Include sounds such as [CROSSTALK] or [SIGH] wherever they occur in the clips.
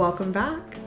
welcome back.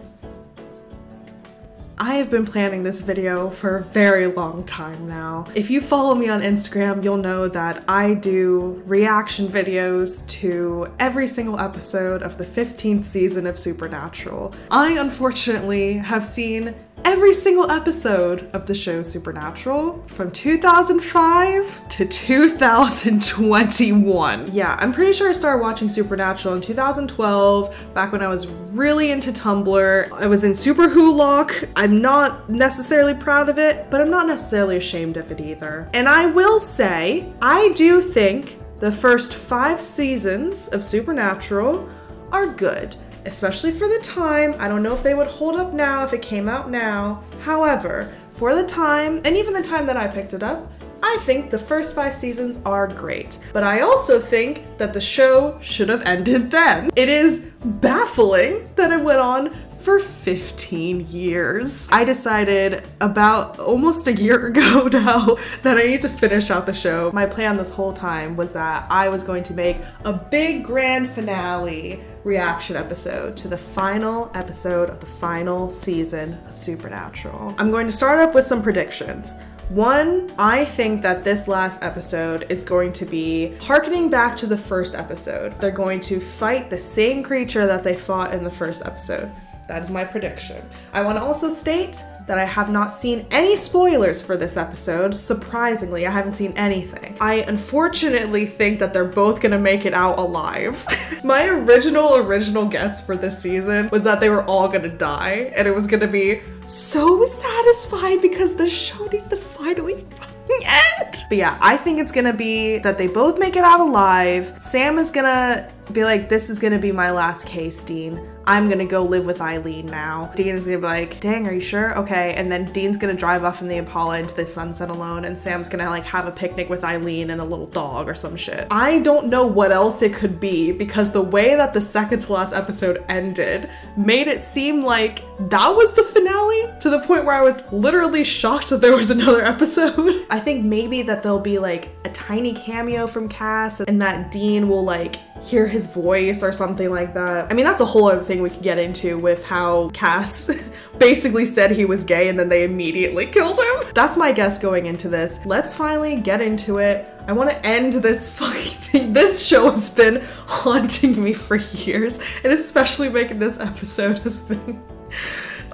I have been planning this video for a very long time now. If you follow me on Instagram, you'll know that I do reaction videos to every single episode of the 15th season of Supernatural. I unfortunately have seen every single episode of the show Supernatural from 2005 to 2021. Yeah, I'm pretty sure I started watching Supernatural in 2012, back when I was really into Tumblr. I was in SuperWhoLock. I'm not necessarily proud of it, but I'm not necessarily ashamed of it either. And I will say, I do think the first five seasons of Supernatural are good especially for the time. I don't know if they would hold up now if it came out now. However, for the time, and even the time that I picked it up, I think the first five seasons are great. But I also think that the show should have ended then. It is baffling that it went on for 15 years. I decided about almost a year [LAUGHS] ago now that I need to finish out the show. My plan this whole time was that I was going to make a big grand finale reaction episode to the final episode of the final season of Supernatural. I'm going to start off with some predictions. One, I think that this last episode is going to be harkening back to the first episode. They're going to fight the same creature that they fought in the first episode. That is my prediction. I want to also state that I have not seen any spoilers for this episode. Surprisingly, I haven't seen anything. I unfortunately think that they're both gonna make it out alive. [LAUGHS] my original, original guess for this season was that they were all gonna die, and it was gonna be so satisfying because the show needs to finally end. But yeah, I think it's gonna be that they both make it out alive. Sam is gonna be like, this is gonna be my last case, Dean. I'm gonna go live with Eileen now. Dean is gonna be like, dang, are you sure? Okay. And then Dean's gonna drive off in the Impala into the sunset alone, and Sam's gonna like have a picnic with Eileen and a little dog or some shit. I don't know what else it could be because the way that the second to last episode ended made it seem like that was the finale to the point where I was literally shocked that there was another [LAUGHS] episode. I think maybe that there'll be like a tiny cameo from Cass and that Dean will like hear his voice or something like that. I mean, that's a whole other thing we could get into with how Cass [LAUGHS] basically said he was gay and then they immediately killed him. That's my guess going into this. Let's finally get into it. I want to end this [LAUGHS] fucking thing. This show has been [LAUGHS] haunting me for years, and especially making this episode has been,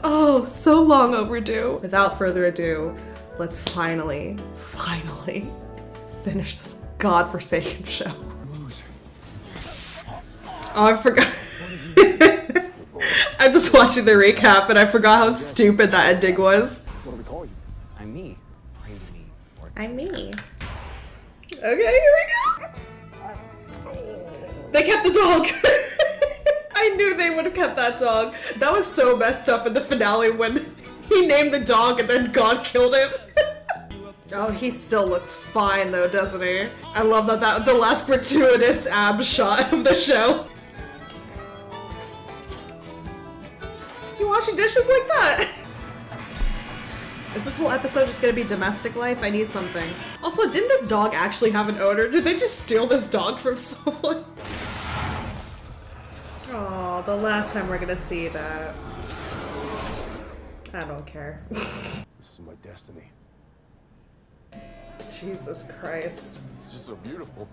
oh, so long overdue. Without further ado, let's finally, finally finish this godforsaken show. Oh, I forgot. [LAUGHS] I'm just watching the recap and I forgot how stupid that ending was. What do we call you? I'm me. Pray to me. I'm me. Okay, here we go. They kept the dog. [LAUGHS] I knew they would have kept that dog. That was so messed up in the finale when he named the dog and then God killed him. [LAUGHS] oh, he still looks fine though, doesn't he? I love that that the last gratuitous ab shot of the show. Washing dishes like that? Is this whole episode just gonna be domestic life? I need something. Also, didn't this dog actually have an owner? Did they just steal this dog from [LAUGHS] someone? Oh, the last time we're gonna see that. I don't care. [LAUGHS] This is my destiny. Jesus Christ. It's just so beautiful.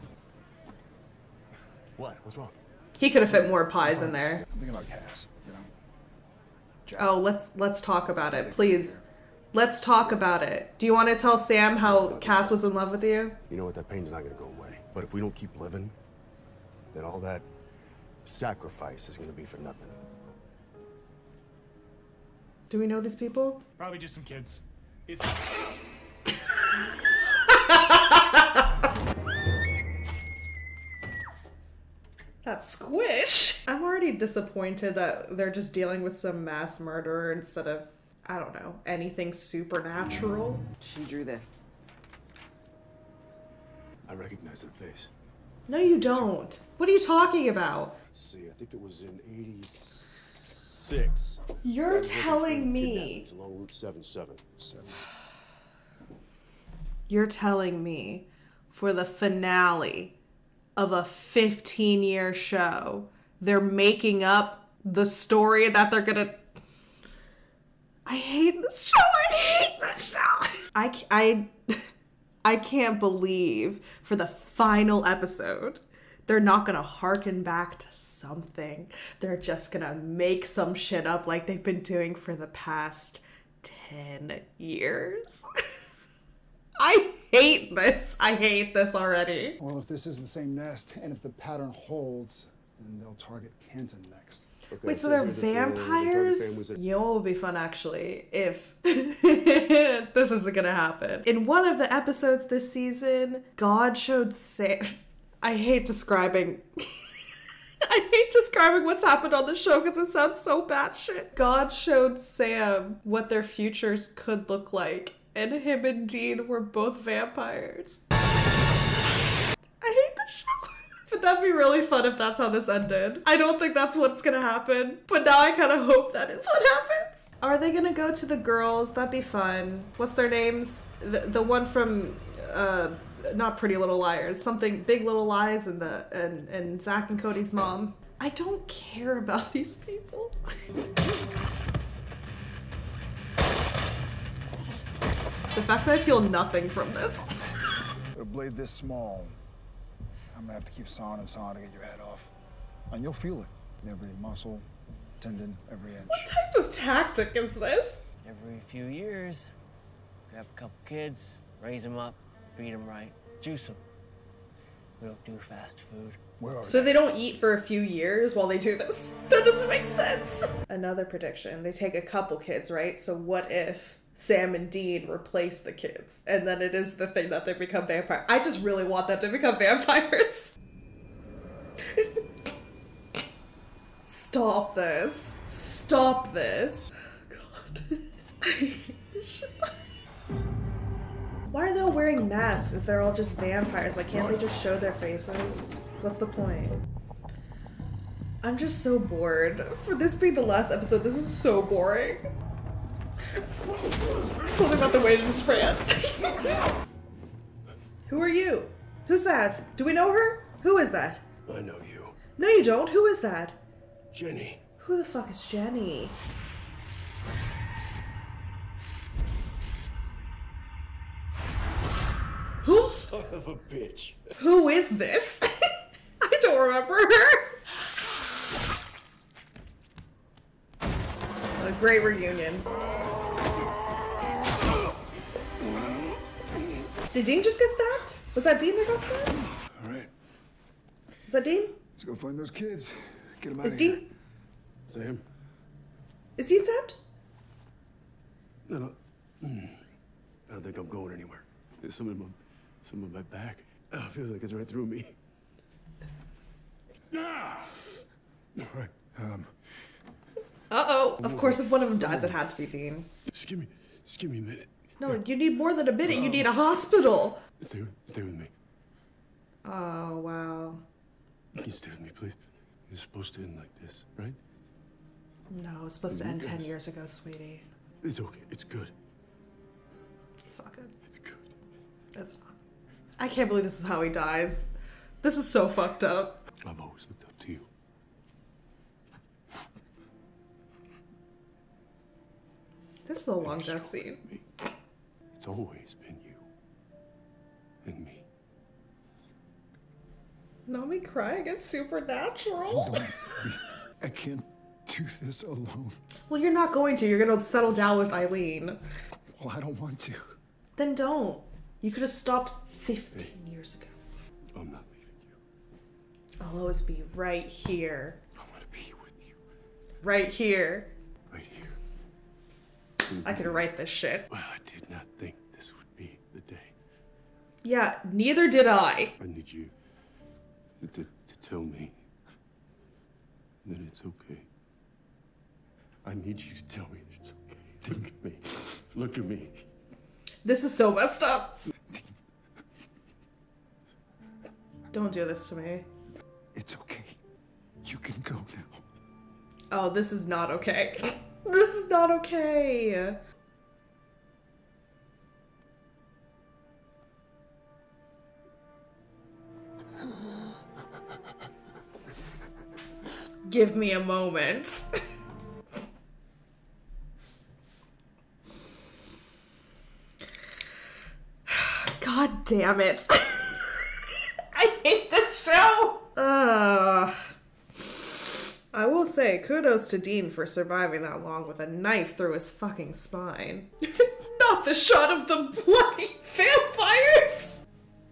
What? What's wrong? He could have fit more pies in there. I'm thinking about Cass. You know. Oh, let's let's talk about it, please. Let's talk about it. Do you want to tell Sam how Cass was in love with you? You know what? That pain's not gonna go away. But if we don't keep living, then all that sacrifice is gonna be for nothing. Do we know these people? Probably just some kids. It's That squish. I'm already disappointed that they're just dealing with some mass murderer instead of, I don't know, anything supernatural. she drew this. I recognize that face. No, you don't. What are you talking about? Let's see. I think it was in '86. You're telling me. kidnappings Along Route 77. Seven. You're telling me for the finale of a 15 year show, they're making up the story that they're gonna. I hate this show. I hate this show. I, I, [LAUGHS] I can't believe for the final episode they're not gonna harken back to something. They're just gonna make some shit up like they've been doing for the past ten years. [LAUGHS] I hate this. I hate this already. Well, if this is the same nest, and if the pattern holds, then they'll target Canton next. Okay, Wait, so it they're says the- the vampires? families are- You know what would be fun actually if [LAUGHS] this isn't gonna happen. In one of the episodes this season, God showed Sam. I hate describing. [LAUGHS] I hate describing what's happened on the show because it sounds so batshit. God showed Sam what their futures could look like, and him and Dean were both vampires. I hate the show. [LAUGHS] But that'd be really fun if that's how this ended. I don't think that's what's gonna happen, but now I kind of hope that is what happens. Are they gonna go to the girls? That'd be fun. What's their names? The, the one from, uh, not Pretty Little Liars, something Big Little Lies, and the and and Zack and Cody's mom. I don't care about [LAUGHS] these people. The fact that I feel nothing from this. With a blade this small, I'm gonna have to keep sawing and sawing to get your head off. And you'll feel it. Every muscle, tendon, every inch. What type of tactic is this? Every few years, grab a couple kids, raise them up, feed them right, juice them. We don't do fast food. Where are So they don't eat for a few years while they do this? That doesn't make sense. Another prediction. They take a couple kids, right? So what if Sam and Dean replace the kids and then it is the thing that they become vampire? I just really want them to become [LAUGHS] vampires. Stop this. Stop this. God. [LAUGHS] Why are they all wearing masks if they're all just vampires? Like, can't they just show their faces? What's the point? I'm just so bored. For this being the last episode, this is so boring. [LAUGHS] Something about the way it just ran. [LAUGHS] Who are you? Who's that? Do we know her? Who is that? I know you. No, you don't. Who is that? Jenny. Who the fuck is Jenny? Who? [LAUGHS] Son of a bitch. Who is this? I don't remember her. What a great reunion. Did Dean just get stabbed? Was that Dean that got stabbed? All right, Is that Dean? let's go find those kids. Get them out Is of here. Dean? Sam? Is Dean stabbed? No, no. Mm. I don't think I'm going anywhere. There's some in my, some in my back. Oh, it feels like it's right through me. Ah! All right. Um, Uh oh. Of course, if one of them dies, it had to be Dean. Just give me, just give me a minute. No, you need more than a minute. You need a hospital. Stay, stay with me. Oh wow. Can you stay with me, please? It's supposed to end like this, right? No, it's was supposed to end ten years ago, sweetie. It's okay. It's good. It's not good. It's good. It's not. I can't believe this is how he dies. This is so fucked up. I've always looked up to you. This is a long death scene. Me. It's always been you. And me. Not me crying. It's supernatural. [LAUGHS] I can't do this alone. well, you're not going to. You're gonna settle down with Eileen. Well, I don't want to. Then don't. You could have stopped 15 years ago. I'm not leaving you. I'll always be right here. I want to be with you. Right here. I could write this shit. Well, I did not think this would be the day. Yeah, neither did I. I need you to, to tell me that it's okay. I need you to tell me it's okay. Look at me. Look at me. This is so messed up. Don't do this to me. It's okay. You can go now. Oh, this is not okay. [LAUGHS] This not okay. Give me a moment. [SIGHS] God damn it. [LAUGHS] I hate this show. Ugh. I will say kudos to Dean for surviving that long with a knife through his fucking spine. [LAUGHS] Not the shot of the bloody vampires!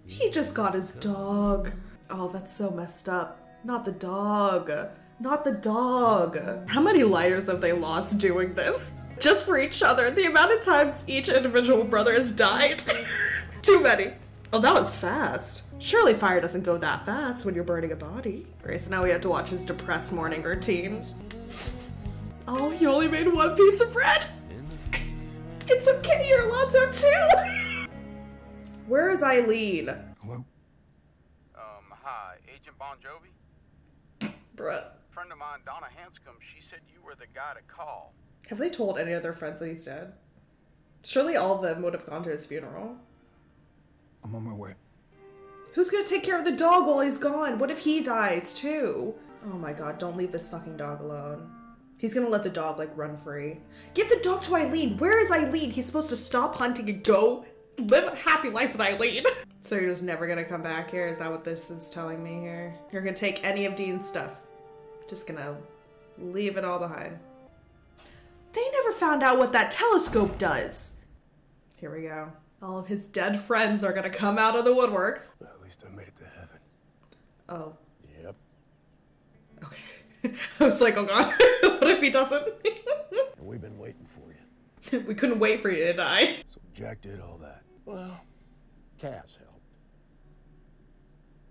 He just got his dog. Oh, that's so messed up. Not the dog. Not the dog. How many lighters have they lost doing this? Just for each other. The amount of times each individual brother has died. [LAUGHS] Too many. Oh, that was fast. Surely fire doesn't go that fast when you're burning a body. Great, so now we have to watch his depressed morning routine. Oh, he only made one piece of bread? It's okay, you're allowed to have two! Where is Eileen? Hello? Um, hi, Agent Bon Jovi? Bruh. Friend of mine, Donna Hanscum, she said you were the guy to call. Have they told any of their friends that he's dead? Surely all of them would have gone to his funeral. I'm on my way. Who's gonna take care of the dog while he's gone? What if he dies too? Oh my god, don't leave this fucking dog alone. He's gonna let the dog like run free. Give the dog to Eileen. Where is Eileen? He's supposed to stop hunting and go live a happy life with Eileen. [LAUGHS] so you're just never gonna come back here? Is that what this is telling me here? You're gonna take any of Dean's stuff. Just gonna leave it all behind. They never found out what that telescope does. Here we go. All of his dead friends are gonna come out of the woodworks. Least I made it to heaven. Oh, Yep. okay. [LAUGHS] I was like, oh god, [LAUGHS] what if he doesn't? [LAUGHS] We've been waiting for you. we couldn't wait for you to die. So Jack did all that. Well, Cass helped.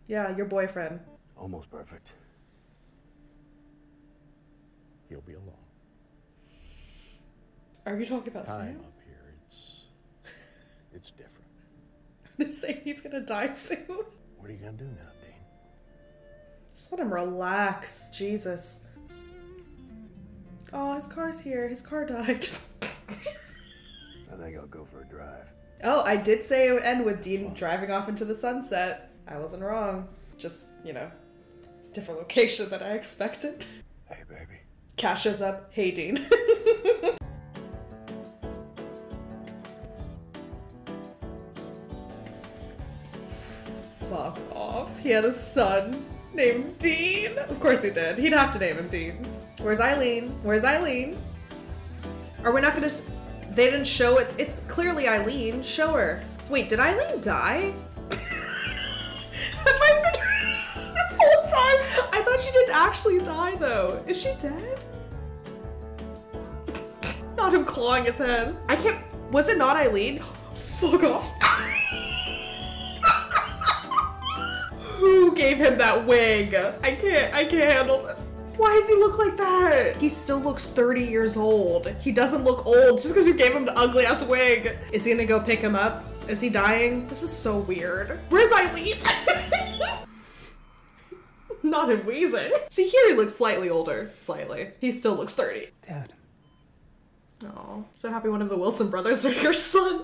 Yeah, your boyfriend. It's almost perfect. He'll be along. Are you talking about Time Sam? up here, it's it's different. [LAUGHS] They say he's gonna die soon. What are you gonna do now, Dean? Just let him relax. Jesus. Oh, his car's here. His car died. [LAUGHS] I think I'll go for a drive. oh, I did say it would end with Dean driving off into the sunset. I wasn't wrong. Just, you know, different [LAUGHS] location than I expected. Hey, baby. Cass shows up. Hey, Dean. He had a son named Dean. Of course he did. He'd have to name him Dean. Where's Eileen? Where's Eileen? Are we not gonna? They didn't show it's. It's clearly Eileen. Show her. Wait, did Eileen die? [LAUGHS] Have I been [LAUGHS] this whole time? I thought she didn't actually die though. Is she dead? Not him clawing his head. I can't. Was it not Eileen? [GASPS] Fuck off. Who gave him that wig? I can't. I can't handle this. Why does he look like that? He still looks 30 years old. He doesn't look old just because you gave him the ugly ass wig. Is he gonna go pick him up? Is he dying? This is so weird. Where's Eileen? [LAUGHS] Not in wheezing. See, here he looks slightly older. Slightly. He still looks 30. Dad. Oh, so happy one of the Wilson brothers are your son.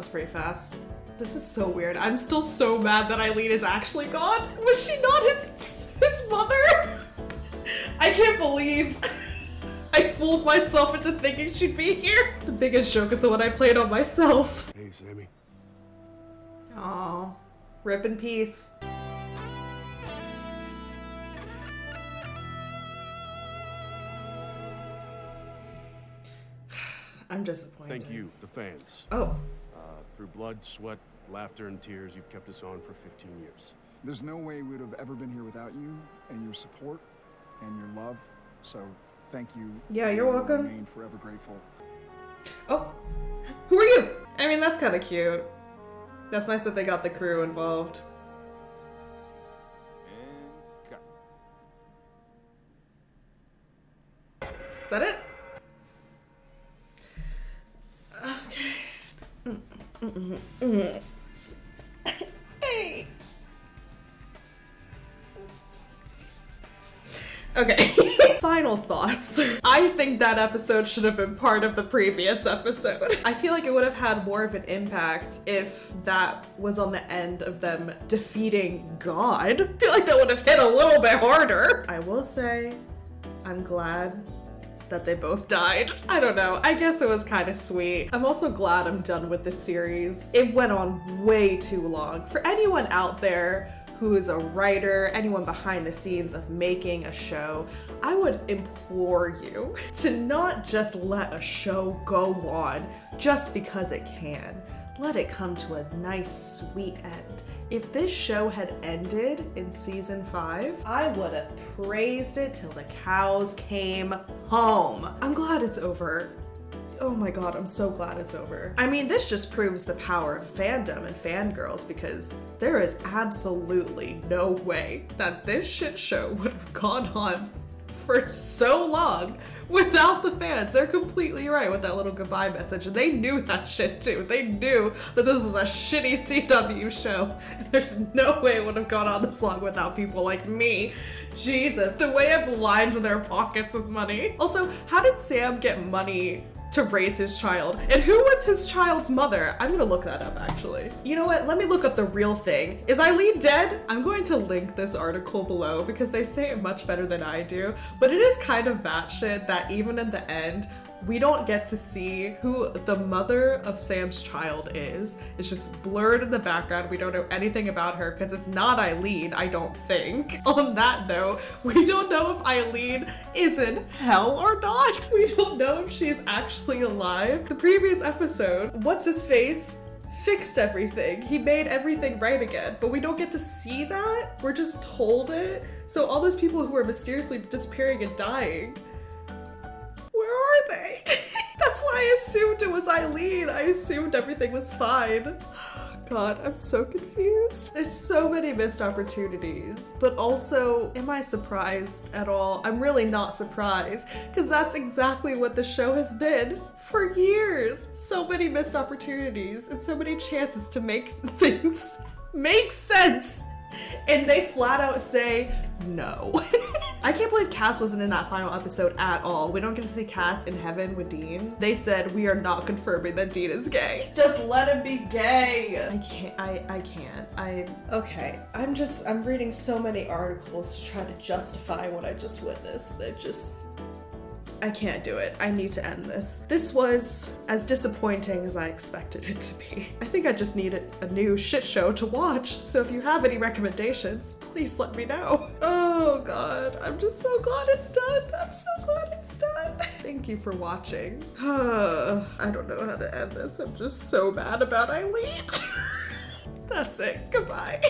Was pretty fast. This is so weird. I'm still so mad that Eileen is actually gone. Was she not his his mother? [LAUGHS] I can't believe [LAUGHS] I fooled myself into thinking she'd be here. The biggest joke is the one I played on myself. [LAUGHS] Hey, Sammy. Oh, rip in peace. [SIGHS] I'm disappointed. Thank you, the fans. Oh, through blood, sweat, laughter, and tears, you've kept us on for 15 years. There's no way we would have ever been here without you and your support and your love. So thank you. Yeah, you're we'll welcome. Remain forever grateful. oh, who are you? I mean, that's kind of cute. That's nice that they got the crew involved. And cut. Is that it? Okay. Hey. [LAUGHS] Okay. Final thoughts. I I think that episode should have been part of the previous episode. I feel like it would have had more of an impact if that was on the end of them defeating God. I feel like that would have hit a little bit harder. I will say, I'm glad that they both died. I don't know. I guess it was kind of sweet. I'm also glad I'm done with this series. It went on way too long. For anyone out there who is a writer, anyone behind the scenes of making a show, I would implore you [LAUGHS] to not just let a show go on just because it can. Let it come to a nice, sweet end. If this show had ended in season five, I would have praised it till the cows came home. I'm glad it's over. Oh my god, I'm so glad it's over. I mean, this just proves the power of fandom and fangirls because there is absolutely no way that this shit show would have gone on for so long without the fans. They're completely right with that little goodbye message. And they knew that shit too. They knew that this was a shitty CW show. There's no way it would have gone on this long without people like me. Jesus, the way I've lined their pockets with money. Also, how did Sam get money to raise his child. And who was his child's mother? I'm gonna look that up actually. You know what? Let me look up the real thing. Is Eileen dead? I'm going to link this article below because they say it much better than I do. But it is kind of batshit that even in the end, we don't get to see who the mother of Sam's child is. It's just blurred in the background. We don't know anything about her because it's not Eileen, I don't think. [LAUGHS] On that note, we don't know if Eileen is in hell or not. [LAUGHS] We don't know if she's actually alive. The previous episode, what's his face? Fixed everything. He made everything right again, but we don't get to see that. We're just told it. So all those people who are mysteriously disappearing and dying, [LAUGHS] That's why I assumed it was Eileen. I assumed everything was fine. [SIGHS] God, I'm so confused. There's so many missed opportunities. But also, am I surprised at all? I'm really not surprised because that's exactly what the show has been for years. So many missed opportunities and so many chances to make [LAUGHS] things make sense. And they flat out say no. [LAUGHS] I can't believe Cass wasn't in that final episode at all. We don't get to see Cass in heaven with Dean. They said we are not confirming that Dean is gay. Just let him be gay. I can't. I I can't. I okay. I'm just I'm reading so many articles to try to justify what I just witnessed. It just I can't do it. I need to end this. This was as disappointing as I expected it to be. I think I just need a, new shit show to watch, so if you have any recommendations, please let me know. [LAUGHS] Oh god, I'm just so glad it's done. I'm so glad it's done. [LAUGHS] Thank you for watching. [SIGHS] I don't know how to end this. I'm just so mad about Eileen. [LAUGHS] That's it. Goodbye.